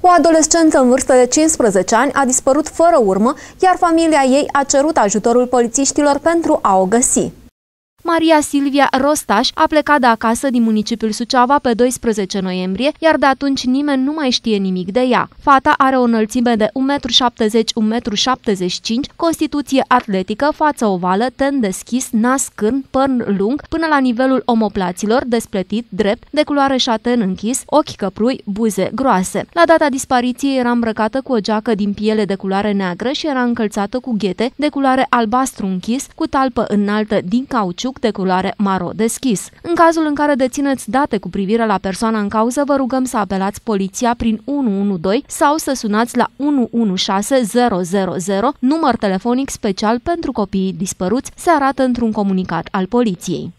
O adolescentă în vârstă de 15 ani a dispărut fără urmă, iar familia ei a cerut ajutorul polițiștilor pentru a o găsi. Maria Silvia Rostaș a plecat de acasă din municipiul Suceava pe 12 noiembrie, iar de atunci nimeni nu mai știe nimic de ea. Fata are o înălțime de 1,70-1,75 m, constituție atletică, față ovală, ten deschis, nas cârn, păr lung, până la nivelul omoplaților, despletit, drept, de culoare șaten închis, ochi căprui, buze groase. La data dispariției era îmbrăcată cu o geacă din piele de culoare neagră și era încălțată cu ghete de culoare albastru închis, cu talpă înaltă din cauciuc suc de culoare maro deschis. În cazul în care dețineți date cu privire la persoana în cauză, vă rugăm să apelați poliția prin 112 sau să sunați la 116000, număr telefonic special pentru copiii dispăruți, se arată într-un comunicat al poliției.